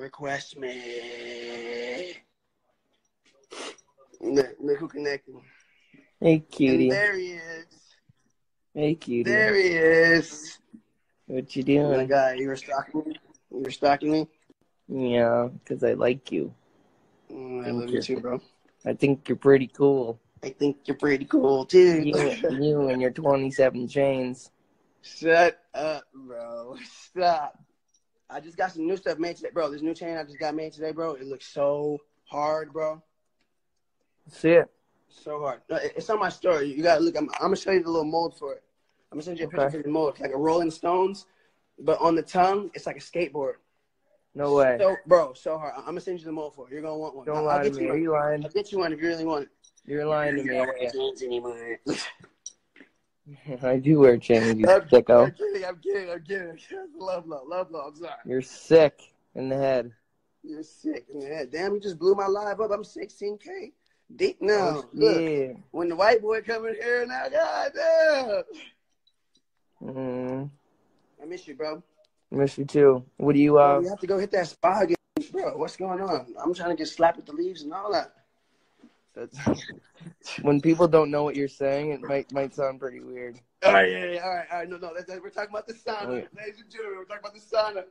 request me. Look, look who connected. Hey, And cutie. there he is. Hey, cutie. There he is. What you Oh my doing? god, you were stalking me? You were stalking me? Yeah, because I like you. Mm, I Thank love you you. too, bro. I think you're pretty cool. I think you're pretty cool too. You, you and your 27 chains. Shut up, bro. Stop. I just got some new stuff made today, bro. This new chain I just got made today, bro. It looks so hard, bro. See it? So hard. No, it- It's on my story. You gotta look. I'm, I'm gonna show you the little mold for it. I'm gonna send you a picture Okay. for the mold. It's like a Rolling Stones, but on the tongue, it's like a skateboard. No way. So, bro, so hard. I'm gonna send you the mold for it. You're gonna want one. Don't I'll, lie I'll to get me. you Are you lying? I'll get you one if you really want it. You're lying to me. don't aren't wear chains anymore. you? I do wear chains, you I'm, I'm kidding. I'm kidding. I'm kidding. Love, love, love, love. I'm sorry. You're sick in the head. You're sick in the head. Damn, you just blew my live up. I'm 16K. Deep now. Oh, Look, yeah. when the white boy come in here now, god damn. Mm, I miss you, bro. I miss you too. What do you, uh, you have to go hit that spa again. Bro, what's going on? I'm trying to get slapped with the leaves and all that. That's, when people don't know what you're saying, it might might sound pretty weird. All right, yeah, yeah, all right, all right. No, no, that's, that's, we're talking about the sauna. Oh, yeah. Ladies and gentlemen, we're talking about the sauna.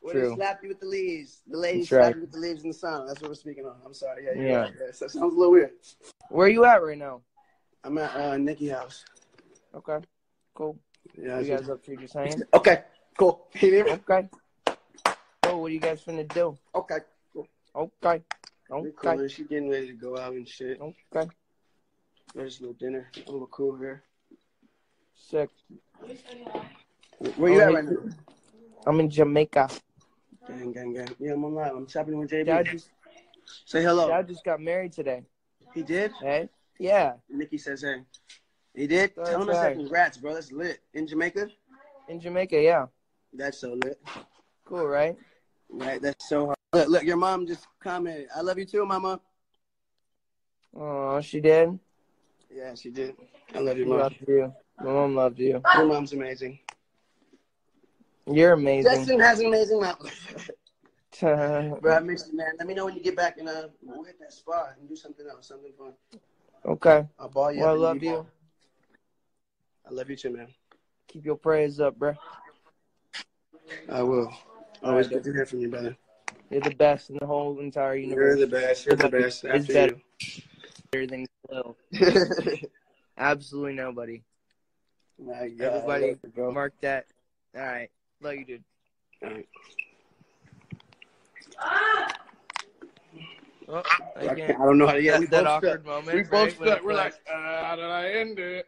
Where True. they slap you with the leaves. The ladies slap right. you with the leaves in the sauna. That's what we're speaking on. I'm sorry. Yeah, Yeah. right. Yeah, so that sounds a little weird. Where are you at right now? I'm at uh, Nikki house. Okay, cool. Yeah. You guys up to? Just hanging? Okay, cool. You hear me? Okay. Oh, what are you guys finna do? Okay. Cool. Okay. Okay. cool. She getting ready to go out and shit. Okay. There's little dinner. A little cool here. Sick. Where you Oh, at right now? I'm in Jamaica. Gang, gang, gang. Yeah, I'm on live. I'm shopping with JB. Dad just, Say hello. Dad just got married today. He did? Hey? Yeah. Nikki says hey. He did? That's Tell him I said right. congrats, bro. That's lit. In Jamaica? In Jamaica, yeah. That's so lit. Cool, right? Right, that's so hard. Look, look, your mom just commented. I love you too, mama. Oh, she did. Yeah, she did. I love you, mom. Love you. My mom loved you. Your mom's amazing. You're amazing. Justin has an amazing mouth. okay. bro, I miss you, man. Let me know when you get back and uh, we'll hit that spot and do something else, something fun. Okay. I'll ball you Well, I love you. you. I love you too, man. Keep your prayers up, bro. I will. Always good to hear from you, brother. You're the best in the whole entire universe. You're the best. You're the best. It's After better. Better than Lil. Absolutely nobody. My God. Everybody you. Mark that. All right. Love you, dude. Alright. Oh, I, I can't- can't. I don't know how to. We that awkward moment. We both right? Stuck. We're like, uh, how did I end it?